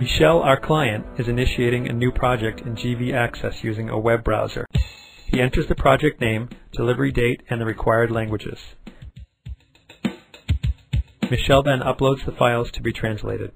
Michel, our client, is initiating a new project in GV Access using a web browser. He enters the project name, delivery date, and the required languages. Michel then uploads the files to be translated.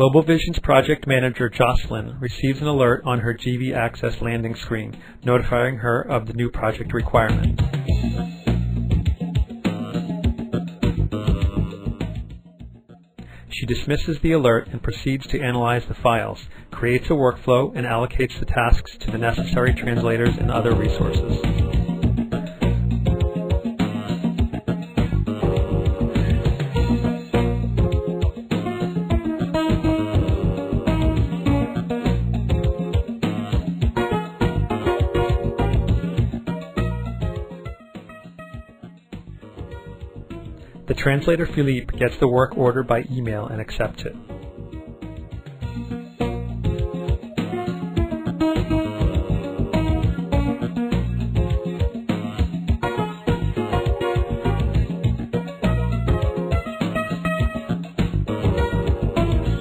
Global Vision's project manager Jocelyn receives an alert on her GV Access landing screen, notifying her of the new project requirement. She dismisses the alert and proceeds to analyze the files, creates a workflow, and allocates the tasks to the necessary translators and other resources. The translator Philippe gets the work order by email and accepts it.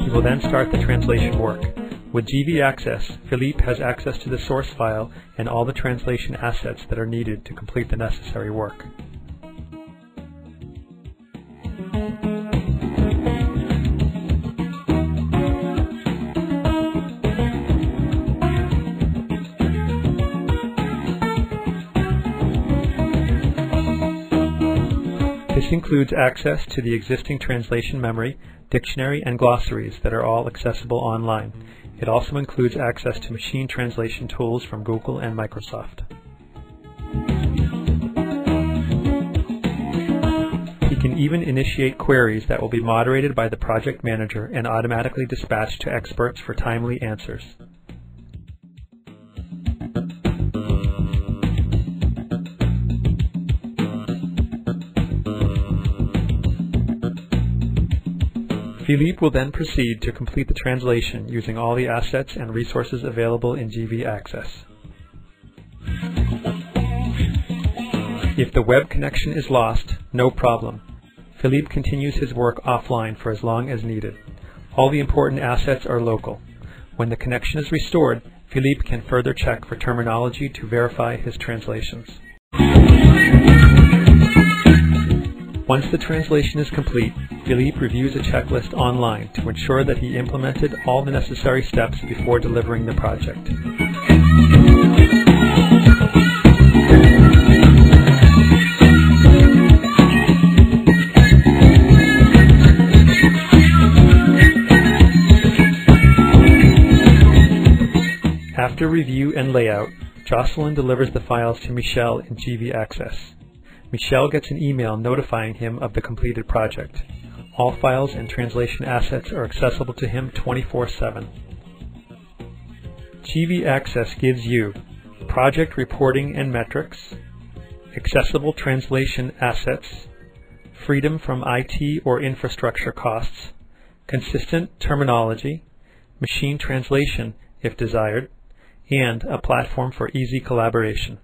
He will then start the translation work. With GV Access, Philippe has access to the source file and all the translation assets that are needed to complete the necessary work. This includes access to the existing translation memory, dictionary, and glossaries that are all accessible online. It also includes access to machine translation tools from Google and Microsoft. You can even initiate queries that will be moderated by the project manager and automatically dispatched to experts for timely answers. Philippe will then proceed to complete the translation using all the assets and resources available in GV Access. If the web connection is lost, no problem. Philippe continues his work offline for as long as needed. All the important assets are local. When the connection is restored, Philippe can further check for terminology to verify his translations. Once the translation is complete, Philippe reviews a checklist online to ensure that he implemented all the necessary steps before delivering the project. After review and layout, Jocelyn delivers the files to Michel in GV Access. Michel gets an email notifying him of the completed project. All files and translation assets are accessible to him 24-7. GV Access gives you project reporting and metrics, accessible translation assets, freedom from IT or infrastructure costs, consistent terminology, machine translation if desired, and a platform for easy collaboration.